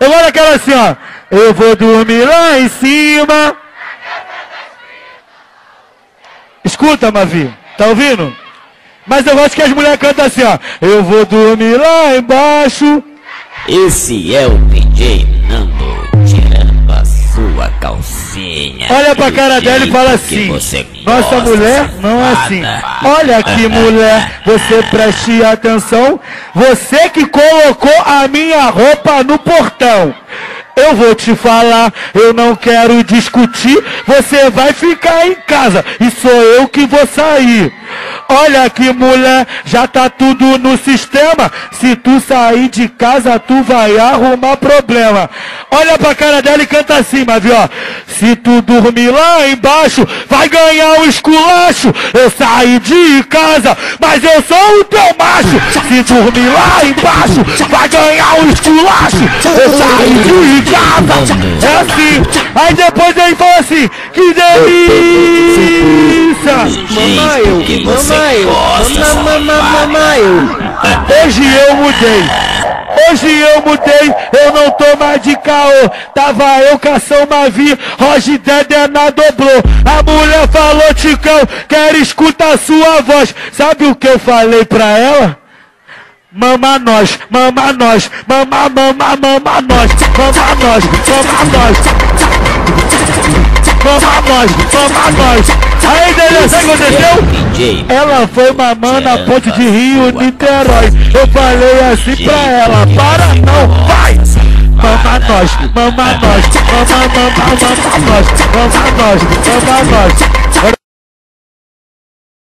Eu vou naquela assim, ó. Eu vou dormir lá em cima. Escuta, Mavi. Tá ouvindo? Mas eu gosto que as mulheres cantam assim, ó. Eu vou dormir lá embaixo. Esse é o DJ Nando Olha pra cara dela e fala assim: Nossa mulher não é assim. Olha que mulher, você preste atenção. Você que colocou a minha roupa no portão. Eu vou te falar, eu não quero discutir. Você vai ficar em casa e sou eu que vou sair. Olha que mulher, já tá tudo no sistema. Se tu sair de casa, tu vai arrumar problema. Olha pra cara dela e canta assim, mas viu. Se tu dormir lá embaixo, vai ganhar um esculacho. Eu saí de casa, mas eu sou o teu macho. Se dormir lá embaixo, vai ganhar um esculacho. Eu saí de casa. É assim. Aí depois ele falou assim, que delícia. Mamãe, eu, mamãe, mamãe, mamãe, Hoje eu mudei. Hoje eu mudei, eu não tô mais de caô. Tava eu, Cação Mavi, Roger Dedé na dobrou. A mulher falou, Ticão, quero escutar sua voz. Sabe o que eu falei pra ela? Mama nós, mama nós, mama, mama, mama nós, mama nós, mama nós. Mama nós, mama nós. Aí, sabe o que aconteceu? Ela foi mamando a ponte de Rio, Niterói. Eu falei assim pra ela, para não, vai! Mama nós, mama nós, mama, mama, mama nós, mama nós, mama nós.